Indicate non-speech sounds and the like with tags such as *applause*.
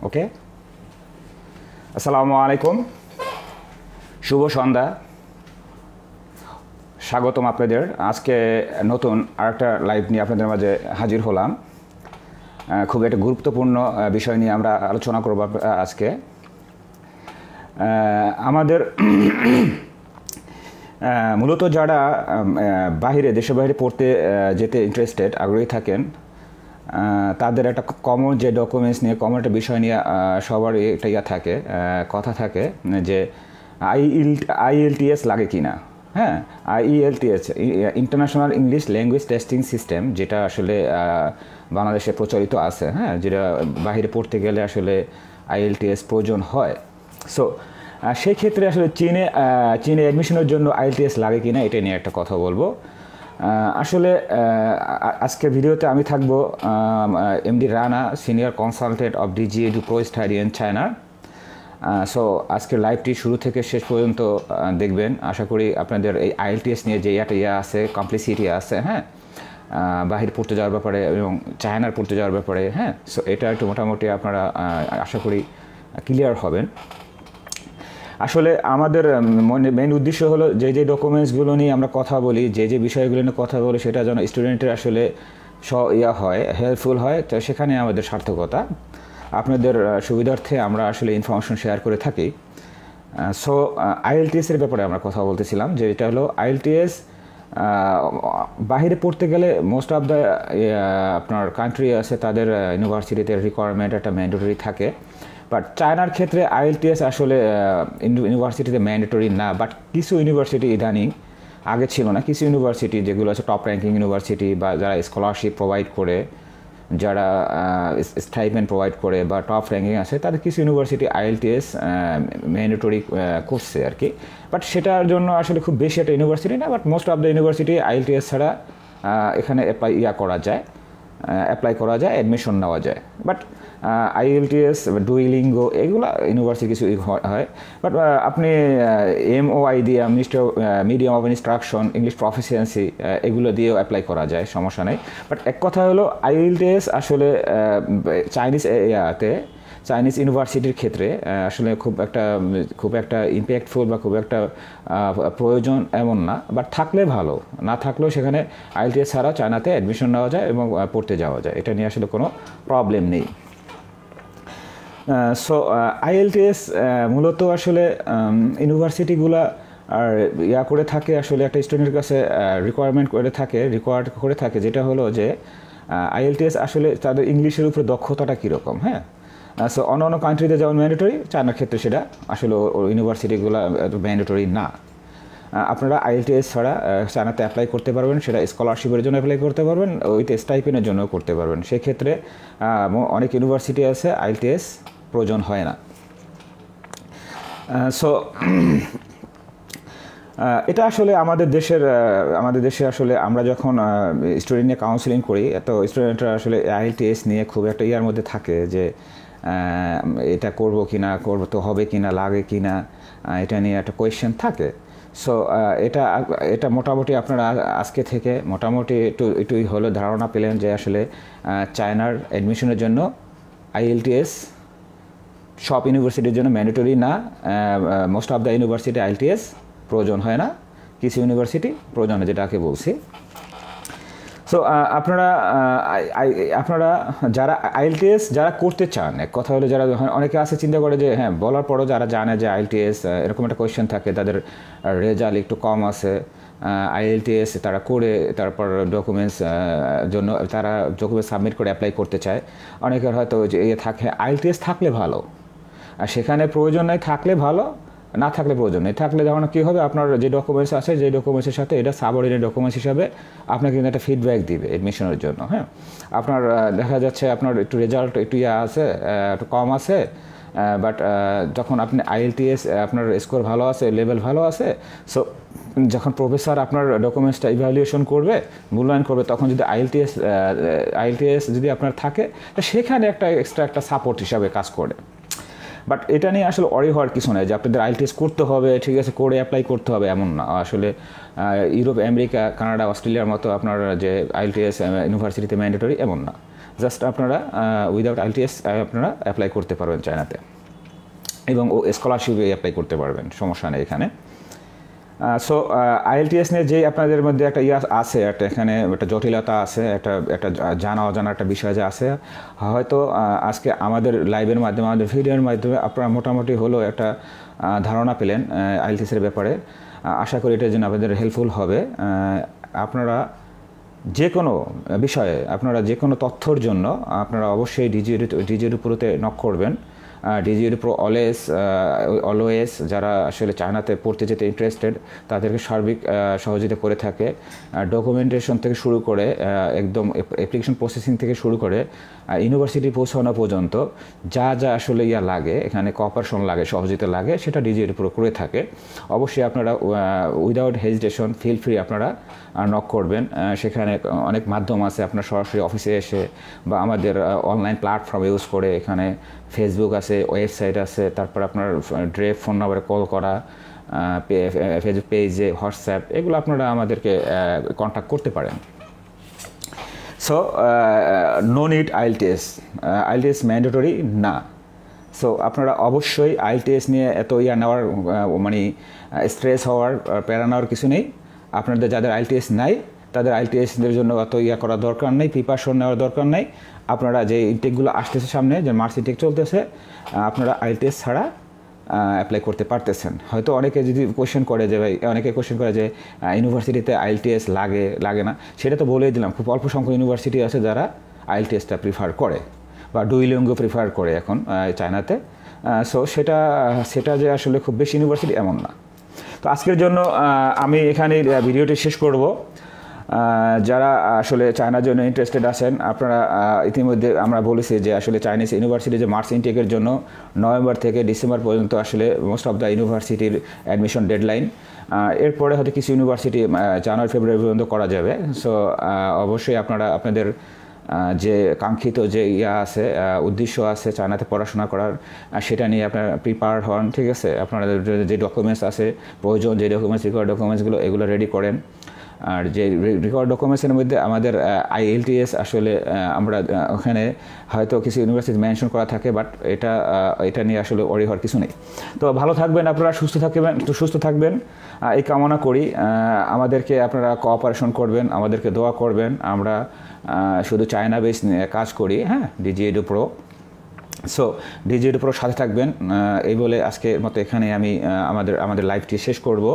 ওকে আসসালামু আলাইকুম শুভ সন্ধ্যা স্বাগতম আপনাদের আজকে নতুন আরেকটা লাইভ নিয়ে আপনাদের মাঝে হাজির হলাম খুব একটা গুরুত্বপূর্ণ বিষয় নিয়ে আমরা আলোচনা করব আজকে আমাদের মূলত যারা বাহিরে দেশের বাইরে পড়তে যেতে ইন্টারেস্টেড আগ্রহী থাকেন তাদের একটা কমন যে ডকুমেন্টস নিয়ে কমন একটা বিষয় নিয়ে সবার একটা ইয়া থাকে কথা থাকে, যে আইএল আইএলটিএস লাগে কি না হ্যাঁ IELTS international English language testing system যেটা আসলে বাংলাদেশে প্রচলিত আছে হ্যাঁ যেটা বাইরে পড়তে গেলে আসলে আইএলটিএস প্রয়োজন হয়। সো সেই ক্ষেত্রে আসলে চীনে চীনে অ্যাডমিশনের জন্য আইএলটিএস লাগে কি না এটা নিয়ে একটা কথা বলব। আসলে আহ, আ- আজকের ভিডিওতে আমি থাকব MD Rana senior consultant of Digi Edu Pro study in China. So আজকের লাইভটি শুরু থেকে শেষ পর্যন্ত দেখবেন। আশা করি আপনাদের এই আইএলটিএস নিয়ে যে একটা ইয়ে আছে কমপ্লিসিটি আছে হ্যাঁ? বাহির পড়তে যাওয়ার ব্যাপারে এবং চায়নার পড়তে যাওয়ার ব্যাপারে হ্যাঁ? সো এটা একটু মোটামুটি আপনারা আশা করি ক্লিয়ার হবেন। আসলে আমাদের মেন উদ্দেশ্য হলো যে যে ডকুমেন্টসগুলো নিয়ে আমরা কথা বলি, যে যে বিষয়গুলো নিয়ে কথা বলি, সেটা যেন স্টুডেন্টের আসলে স, ইয়া হয় হেল্পফুল হয়। তো সেখানে আমাদের সার্থকতা। আপনাদের সুবিধার্থে আমরা আসলে ইনফরমেশন শেয়ার করে থাকি। সো আইএলটিএসের ব্যাপারে আমরা কথা বলতেছিলাম, যে এটা হলো আইএলটিএস বাহিরে পড়তে গেলে মোস্ট অফ দ্য আপনার কান্ট্রি আছে, তাদের ইউনিভার্সিটিতে রিকোয়ারমেন্ট একটা ম্যান্ডেটরি থাকে। বাট চায়নার ক্ষেত্রে আইএলটিএস আসলে ইউনিভার্সিটিতে ম্যান্ডেটরি না। বাট কিছু ইউনিভার্সিটি ইদানিং আগে ছিল না। কিছু ইউনিভার্সিটি যেগুলো আছে টপ র্যাঙ্কিং ইউনিভার্সিটি বা যারা স্কলারশিপ প্রোভাইড করে, যারা স্টাইপেন্ড প্রোভাইড করে বা টপ র্যাঙ্কিং আছে, তাদের কিছু ইউনিভার্সিটি আইএলটিএস ম্যান্ডেটরি করছে আর কি বাট সেটার জন্য আসলে খুব বেশি একটা ইউনিভার্সিটি না। But most of the university IELTS ছাড়া এখানে ইয়া করা যায়। অ্যাপ্লাই করা যায় অ্যাডমিশন নেওয়া যায়। বাট আইএলটিএস ডুইলিঙ্গো এগুলো ইউনিভার্সিটি কিছু হয়- বাট আপনি এম ও আই দিয়ে minister medium of instruction English proficiency এগুলো দিয়েও অ্যাপ্লাই করা যায়, সমস্যা নেই। বাট এক কথা হলো আইএলটিএস আসলে চাইনিজ ইয়াতে চাইনিজ ইউনিভার্সিটির ক্ষেত্রে আসলে খুব একটা খুব একটা ইম্প্যাক্টফুল বা খুব একটা প্রয়োজন এমন না বাট থাকলে ভালো। না থাকলেও সেখানে আইএলটিএস ছাড়া চায়নাতে অ্যাডমিশন নেওয়া যায় এবং পড়তে যাওয়া যায়। এটা নিয়ে আসলে কোনো প্রবলেম নেই। সো আইএলটিএস মূলত আসলে ইউনিভার্সিটিগুলা আর ইয়া করে থাকে, আসলে একটা স্টুডেন্টের কাছে রিকোয়ারমেন্ট করে থাকে রিকোয়ার্ড করে থাকে, যেটা হলো যে আইএলটিএস আসলে তাদের ইংলিশের উপরে দক্ষতাটা কীরকম হ্যাঁ? সো অন্য অন্য কান্ট্রিতে যেমন ম্যান্ডেটরি চায়নার ক্ষেত্রে সেটা আসলে ইউনিভার্সিটিগুলো ম্যান্ডেটরি না। আপনারা আইএলটিএস ছাড়া চায়নাতে অ্যাপ্লাই করতে পারবেন, সেটা স্কলারশিপের জন্য অ্যাপ্লাই করতে পারবেন উইথ স্টাইপেনের জন্য করতে পারবেন। সেক্ষেত্রে অনেক ইউনিভার্সিটি আছে আইএলটিএস প্রয়োজন হয় না। সো *clears throat* এটা আসলে আমাদের দেশের আমাদের দেশে আসলে আমরা যখন স্টুডেন্ট নিয়ে কাউন্সিলিং করি, তো স্টুডেন্টরা আসলে আইএলটিএস নিয়ে খুব একটা ইয়ার মধ্যে থাকে যে এটা করব কি না করব তো হবে কি না লাগে কি না এটা নিয়ে একটা কোয়েশ্চেন থাকে। সো এটা এটা মোটামুটি আপনারা আজকে থেকে মোটামুটি একটু, একটুই হলো ধারণা পেলেন যে আসলে চায়নার অ্যাডমিশনের জন্য আইএলটিএস সব ইউনিভার্সিটির জন্য ম্যান্ডেটরি না most of the university IELTS প্রয়োজন হয় না। কিছু ইউনিভার্সিটি প্রয়োজন হয়, যেটাকে বলছি। সো আপনারা আই- আই- আপনারা যারা আইএলটিএস যারা করতে চান, এক কথা হলো যারা অনেকে আছে চিন্তা করে যে হ্যাঁ বলার পরও যারা জানে যে আইএলটিএস এরকম একটা কোয়েশ্চেন থাকে, তাদের রেজাল্ট একটু কম আছে আইএলটিএস তারা করে, তারপর ডকুমেন্টস জন্য তারা ডকুমেন্টস সাবমিট করে অ্যাপ্লাই করতে চায়। অনেকের হয়তো যে ইয়ে থাকে আইএলটিএস থাকলে ভালো। আর সেখানে প্রয়োজন নেই, থাকলে ভালো। না থাকলে প্রয়োজন নেই। থাকলে যখন কী হবে? আপনার যে ডকুমেন্টস আছে, যে ডকুমেন্টসের সাথে এটা সাবঅর্ডিনেট ডকুমেন্টস হিসাবে আপনাকে কিন্তু একটা ফিডব্যাক দিবে এডমিশনের জন্য হ্যাঁ? আপনার দেখা যাচ্ছে আপনার একটু রেজাল্ট একটু ইয়ে আছে একটু কম আছে বাট যখন আপনি আইএলটিএস আপনার স্কোর ভালো আছে লেভেল ভালো আছে সো যখন প্রফেসর আপনার ডকুমেন্টসটা ইভ্যালুয়েশন করবে, মূল্যায়ন করবে, তখন যদি আইএলটিএস আইএলটিএস যদি আপনার থাকে সেখানে একটা এক্সট্রা একটা সাপোর্ট হিসাবে কাজ করে। বাট এটা নিয়ে আসলে অরি হওয়ার কিছু নয় যে আপনাদের আইএলটিএস করতে হবে, ঠিক আছে করে অ্যাপ্লাই করতে হবে, এমন না। আসলে ইউরোপ আমেরিকা কানাডা অস্ট্রেলিয়ার মতো আপনার যে আইএলটিএস ইউনিভার্সিটিতে ম্যান্ডেটরি এমন না। জাস্ট আপনারা উইদাউট আইএলটিএস আপনারা অ্যাপ্লাই করতে পারবেন চায়নাতে। এবং ও স্কলারশিপে অ্যাপ্লাই করতে পারবেন, সমস্যা নেই এখানে। সো আইএলটিএস নিয়ে যে আপনাদের মধ্যে একটা ইয়া আছে, একটা এখানে একটা জটিলতা আছে, একটা একটা জানা অজানা একটা বিষয় যে আছে, হয়তো আজকে আমাদের লাইভের মাধ্যমে, আমাদের ভিডিওর মাধ্যমে আপনারা মোটামুটি হলো একটা ধারণা পেলেন আইএলটিএসের ব্যাপারে। আশা করি এটার জন্য আপনাদের হেল্পফুল হবে। আপনারা যে কোনো বিষয়ে, আপনারা যে কোনো তথ্যর জন্য আপনারা অবশ্যই ডিজির ডিজির উপরতে নক করবেন। ডিজির প্রো অলওয়েজ অলওয়েজ যারা আসলে চায়নাতে পড়তে যেতে ইন্টারেস্টেড তাদেরকে সার্বিক সহযোগিতা করে থাকে। ডকুমেন্টেশন থেকে শুরু করে একদম অ্যাপ্লিকেশন প্রসেসিং থেকে শুরু করে ইউনিভার্সিটি পৌঁছানো পর্যন্ত যা যা আসলে ইয়া লাগে, এখানে কপারেশন লাগে, সহযোগিতা লাগে, সেটা ডিজির প্রো করে থাকে। অবশ্যই আপনারা উইদাউট হেজিটেশন ফিল ফ্রি আপনারা নক করবেন। সেখানে অনেক মাধ্যম আছে, আপনার সরাসরি অফিসে এসে বা আমাদের অনলাইন প্ল্যাটফর্ম ইউজ করে এখানে ফেসবুক আছে ওয়েবসাইট আছে, তারপর আপনার ড্রেপ ফোন নাম্বারে কল করা ফেসবুক পেজে হোয়াটসঅ্যাপ এগুলো আপনারা আমাদেরকে কন্ট্যাক্ট করতে পারেন। So no need IELTS IELTS mandatory না। সো আপনারা অবশ্যই আইএলটিএস নিয়ে এত ইয়া নেওয়ার মানে স্ট্রেস হওয়ার প্যারা নেওয়ার কিছু নেই। আপনাদের যাদের আইএলটিএস নাই তাদের আইএলটিএসদের জন্য অত ইয়া করার দরকার নেই প্রিপারেশন নেওয়ার দরকার নেই। আপনারা যে ইনটেকগুলো আসতেছে সামনে, যে মার্চ ইনটেক চলতেছে আপনারা আইএলটিএস ছাড়া অ্যাপ্লাই করতে পারতেছেন। হয়তো অনেকে যদি কোয়েশ্চেন করে যে ভাই, অনেকে কোয়েশ্চেন করে যে ইউনিভার্সিটিতে আইএলটিএস লাগে লাগে না। সেটা তো বলেই দিলাম, খুব অল্প সংখ্যক ইউনিভার্সিটি আছে যারা আইএলটিএসটা প্রিফার করে বা ডুইলিঙ্গ প্রিফার করে এখন চায়নাতে। সো সেটা সেটা যে আসলে খুব বেশি ইউনিভার্সিটি এমন না। তো আজকের জন্য আমি এখানে ভিডিওটি শেষ করব। যারা আসলে চায়নার জন্য ইন্টারেস্টেড আছেন, আপনারা ইতিমধ্যে আমরা বলেছি যে আসলে চাইনিজ ইউনিভার্সিটি যে মার্চ ইনটেকের জন্য নভেম্বর থেকে ডিসেম্বর পর্যন্ত আসলে মোস্ট অফ দ্য ইউনিভার্সিটির অ্যাডমিশন ডেডলাইন এরপরে হয়তো কিছু ইউনিভার্সিটি জানুয়ারি ফেব্রুয়ারি পর্যন্ত করা যাবে। সো অবশ্যই আপনারা, আপনাদের যে কাঙ্ক্ষিত যে ইয়া আছে উদ্দেশ্য আছে চায়নাতে পড়াশোনা করার সেটা নিয়ে আপনারা প্রিপার হন, ঠিক আছে? আপনারা যে ডকুমেন্টস আছে, প্রয়োজন যে ডকুমেন্টস রিকোয়ার্ড ডকুমেন্টসগুলো এগুলো রেডি করেন। আর যে রেকর্ড ডকুমেন্টসের মধ্যে আমাদের আইএলটিএস আসলে আমরা ওখানে হয়তো কিছু ইউনিভার্সিটি মেনশন করা থাকে বাট এটা এটা নিয়ে আসলে অরি হওয়ার কিছু নেই। তো ভালো থাকবেন আপনারা, সুস্থ থাকবেন সুস্থ থাকবেন এই কামনা করি। আমাদেরকে আপনারা কোঅপারেশন করবেন, আমাদেরকে দোয়া করবেন। আমরা শুধু চায়না বেস কাজ করি হ্যাঁ DigiEdu Pro so DigiEdu Pro সাথে থাকবেন। এই বলে আজকের মতো এখানে আমি আমাদের আমাদের লাইভটি শেষ করব।